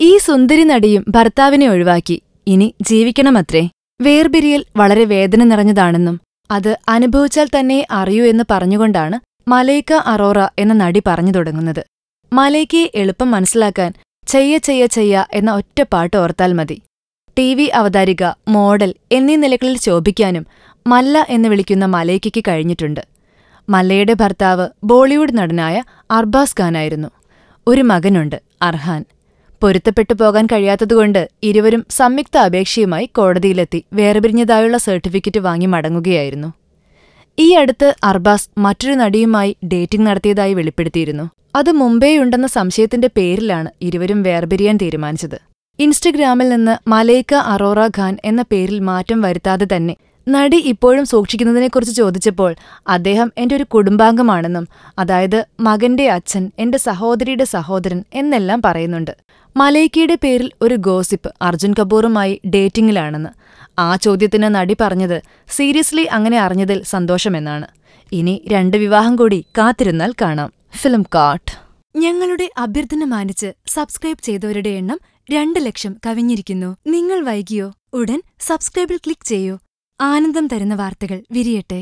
ഈ സുന്ദരി നടിയും ഭർത്താവിനെ ഒഴിവാക്കി. ഇനി ജീവിക്കണമത്രേ. വേർപിരിയൽ വളരെ വേദന നിറഞ്ഞതാണെന്നും അത് അനുഭവിച്ചാൽ തന്നെ അറിയൂ എന്ന് പറഞ്ഞുകൊണ്ടാണ് മലൈക്ക അറോറ എന്ന നടി പറഞ്ഞു തുടങ്ങുന്നത്. മലൈക്കയെ എളുപ്പം മനസ്സിലാക്കാൻ ചെയ്യ ചെയ്യ ചെയ്യ എന്ന ഒറ്റ പാട്ട് ഓർത്താൽ മതി. ടി വി അവതാരിക മോഡൽ എന്നീ നിലകളിൽ ശോഭിക്കാനും മല്ല എന്ന് വിളിക്കുന്ന മലൈക്കയ്ക്ക് കഴിഞ്ഞിട്ടുണ്ട്. മല്ലയുടെ ഭർത്താവ് ബോളിവുഡ് നടനായ അർബാസ് ഖാനായിരുന്നു. ഒരു മകനുണ്ട് അർഹാൻ. പൊരുത്തപ്പെട്ടു പോകാൻ കഴിയാത്തതുകൊണ്ട് ഇരുവരും സംയുക്ത അപേക്ഷയുമായി കോടതിയിലെത്തി വേർപിരിഞ്ഞതായുള്ള സർട്ടിഫിക്കറ്റ് വാങ്ങി മടങ്ങുകയായിരുന്നു. ഈ അടുത്ത് അർബാസ് മറ്റൊരു നടിയുമായി ഡേറ്റിംഗ് നടത്തിയതായി വെളിപ്പെടുത്തിയിരുന്നു. അത് മുംബൈയുണ്ടെന്ന സംശയത്തിന്റെ പേരിലാണ് ഇരുവരും വേർപിരിയാൻ തീരുമാനിച്ചത്. ഇൻസ്റ്റഗ്രാമിൽ നിന്ന് മലൈക്ക അറോറ ഖാൻ എന്ന പേരിൽ മാറ്റം വരുത്താതെ തന്നെ നടി ഇപ്പോഴും സൂക്ഷിക്കുന്നതിനെക്കുറിച്ച് ചോദിച്ചപ്പോൾ അദ്ദേഹം എന്റെ ഒരു കുടുംബാംഗമാണെന്നും അതായത് മകന്റെ അച്ഛൻ എന്റെ സഹോദരിയുടെ സഹോദരൻ എന്നെല്ലാം പറയുന്നുണ്ട്. മലൈക്കയുടെ പേരിൽ ഒരു ഗോസിപ്പ് അർജുൻ കപൂറുമായി ഡേറ്റിംഗിലാണെന്ന് ആ ചോദ്യത്തിന് നടി പറഞ്ഞത് സീരിയസ്ലി അങ്ങനെ അറിഞ്ഞതിൽ സന്തോഷമെന്നാണ്. ഇനി രണ്ട് വിവാഹം കൂടി കാത്തിരുന്നാൽ കാണാം. ഫിലിം കാട്ട് ഞങ്ങളുടെ അഭ്യർത്ഥന മാനിച്ച് സബ്സ്ക്രൈബ് ചെയ്തവരുടെ എണ്ണം രണ്ട് ലക്ഷം കവിഞ്ഞിരിക്കുന്നു. നിങ്ങൾ വൈകിയോ? ഉടൻ സബ്സ്ക്രൈബിൽ ക്ലിക്ക് ചെയ്യൂ. ആനന്ദം തരുന്ന വാർത്തകൾ വിരിയട്ടെ.